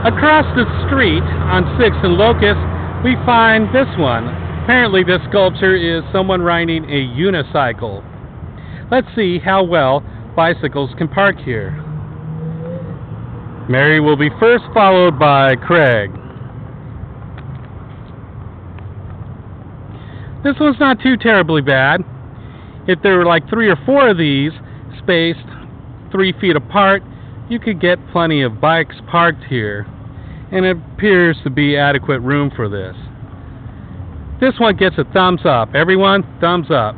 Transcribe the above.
Across the street on 6th and Locust, we find this one. Apparently, this sculpture is someone riding a unicycle. Let's see how well bicycles can park here. Mary will be first, followed by Craig. This one's not too terribly bad. If there were like three or four of these spaced three feet apart, you could get plenty of bikes parked here, and it appears to be adequate room for this. This one gets a thumbs up. Everyone, thumbs up.